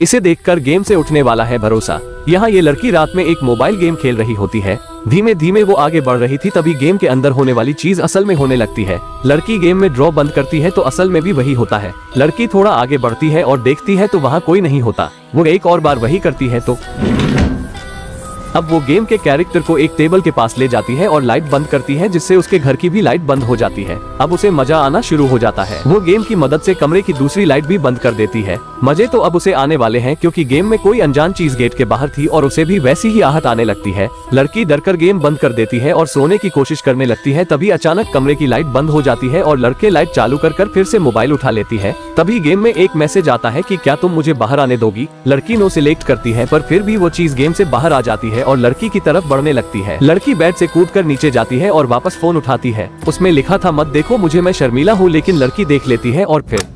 इसे देखकर गेम से उठने वाला है भरोसा। यहाँ ये लड़की रात में एक मोबाइल गेम खेल रही होती है। धीमे धीमे वो आगे बढ़ रही थी तभी गेम के अंदर होने वाली चीज़ असल में होने लगती है। लड़की गेम में ड्रॉ बंद करती है तो असल में भी वही होता है। लड़की थोड़ा आगे बढ़ती है और देखती है तो वहाँ कोई नहीं होता। वो एक और बार वही करती है तो अब वो गेम के कैरेक्टर को एक टेबल के पास ले जाती है और लाइट बंद करती है, जिससे उसके घर की भी लाइट बंद हो जाती है। अब उसे मज़ा आना शुरू हो जाता है। वो गेम की मदद से कमरे की दूसरी लाइट भी बंद कर देती है। मज़े तो अब उसे आने वाले हैं, क्योंकि गेम में कोई अनजान चीज़ गेट के बाहर थी और उसे भी वैसी ही आहत आने लगती है। लड़की डरकर गेम बंद कर देती है और सोने की कोशिश करने लगती है, तभी अचानक कमरे की लाइट बंद हो जाती है और लड़के लाइट चालू कर कर फिर से मोबाइल उठा लेती है। तभी गेम में एक मैसेज आता है कि क्या तुम मुझे बाहर आने दोगी? लड़की नो सिलेक्ट करती है, पर फिर भी वो चीज़ गेम से बाहर आ जाती है और लड़की की तरफ़ बढ़ने लगती है। लड़की बेड से कूद कर नीचे जाती है और वापस फ़ोन उठाती है। उसमें लिखा था, मत देखो, मुझे मैं शर्मिला हूँ, लेकिन लड़की देख लेती है और फिर